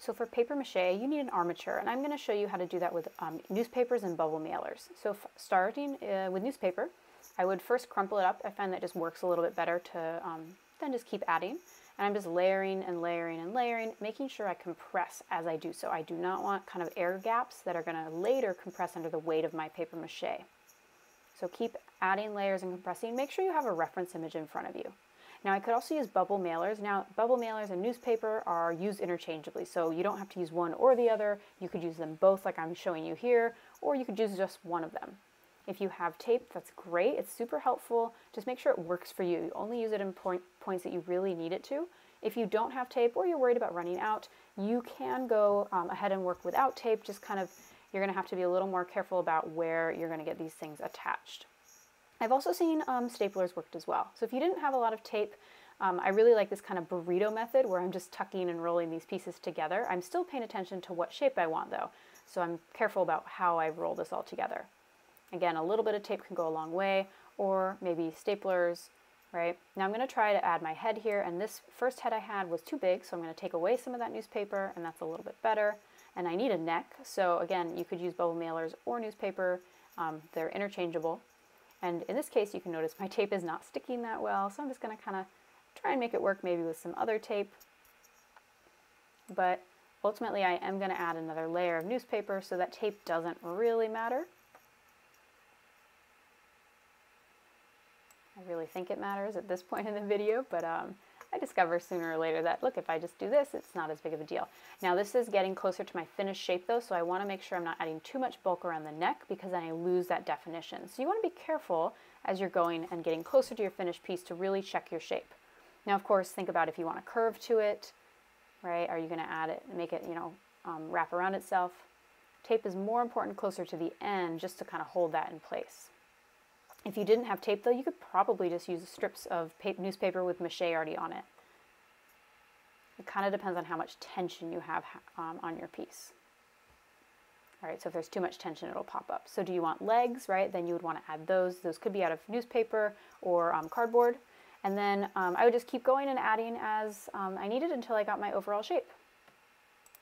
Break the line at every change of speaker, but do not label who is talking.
So for paper mache, you need an armature, and I'm going to show you how to do that with um, newspapers and bubble mailers. So starting uh, with newspaper, I would first crumple it up. I find that just works a little bit better to um, then just keep adding. And I'm just layering and layering and layering, making sure I compress as I do so. I do not want kind of air gaps that are going to later compress under the weight of my paper mache. So keep adding layers and compressing. Make sure you have a reference image in front of you. Now I could also use bubble mailers. Now bubble mailers and newspaper are used interchangeably, so you don't have to use one or the other. You could use them both like I'm showing you here, or you could use just one of them. If you have tape, that's great. It's super helpful. Just make sure it works for you. You only use it in point, points that you really need it to. If you don't have tape or you're worried about running out, you can go um, ahead and work without tape. Just kind of, you're going to have to be a little more careful about where you're going to get these things attached. I've also seen um, staplers worked as well. So if you didn't have a lot of tape, um, I really like this kind of burrito method where I'm just tucking and rolling these pieces together. I'm still paying attention to what shape I want though, so I'm careful about how I roll this all together. Again, a little bit of tape can go a long way, or maybe staplers, right? Now I'm going to try to add my head here, and this first head I had was too big, so I'm going to take away some of that newspaper, and that's a little bit better. And I need a neck, so again, you could use bubble mailers or newspaper. Um, they're interchangeable. And in this case, you can notice my tape is not sticking that well, so I'm just going to kind of try and make it work maybe with some other tape. But ultimately, I am going to add another layer of newspaper, so that tape doesn't really matter. I really think it matters at this point in the video, but um, I discover sooner or later that, look, if I just do this, it's not as big of a deal. Now this is getting closer to my finished shape though, so I wanna make sure I'm not adding too much bulk around the neck because then I lose that definition. So you wanna be careful as you're going and getting closer to your finished piece to really check your shape. Now, of course, think about if you want a curve to it, right? Are you gonna add it, and make it, you know, um, wrap around itself? Tape is more important closer to the end just to kind of hold that in place. If you didn't have tape though, you could probably just use strips of newspaper with mache already on it. It kind of depends on how much tension you have um, on your piece. All right, so if there's too much tension, it'll pop up. So do you want legs, right? Then you would want to add those. Those could be out of newspaper or um, cardboard. And then um, I would just keep going and adding as um, I needed until I got my overall shape.